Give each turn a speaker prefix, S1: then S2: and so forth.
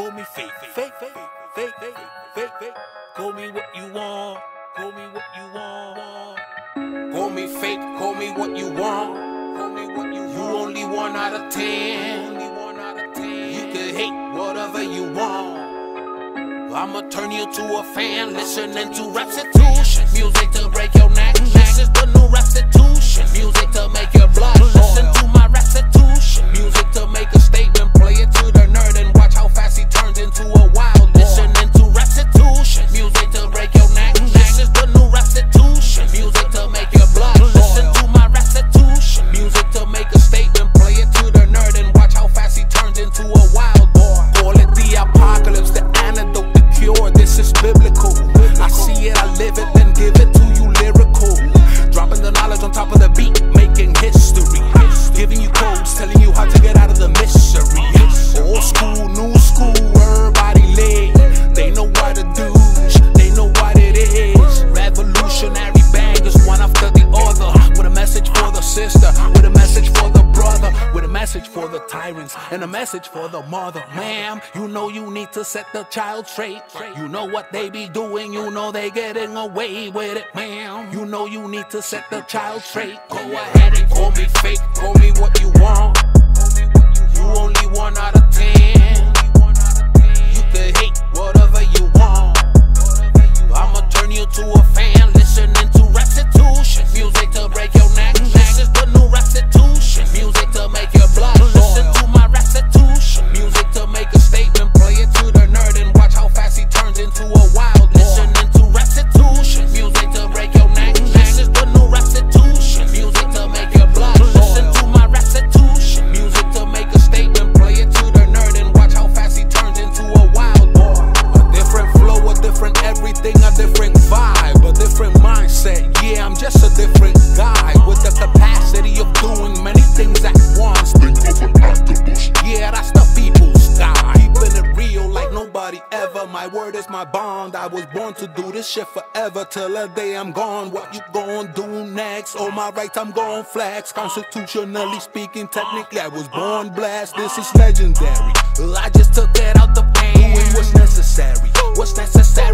S1: Call me fake, fake, fake, fake, fake, fake, fake. Call me what you want. Call me what you want.
S2: Call me fake, call me what you want. Call me what you want. You only one out of ten. Only one out of ten. You can hate whatever you want. I'ma turn you to a fan, listening to Rapstitution. Music to break your neck. This is the new Rapstitution. Music to sister, with a message for the brother, with a message for the tyrants, and a message for the mother. Ma'am, you know you need to set the child straight. You know what they be doing, you know they getting away with it, ma'am. You know you need to set the child straight. Go ahead and call me fake, call me Yeah, I'm just a different guy with the capacity of doing many things at once. Think of an octopus. Yeah, that's the people's guy. Keeping it real like nobody ever. My word is my bond. I was born to do this shit forever till the day I'm gone. What you gon' do next? All my rights I'm gon' flex. Constitutionally speaking, technically I was born blessed. This is legendary. I just took it out the pan. Doing what's necessary. What's necessary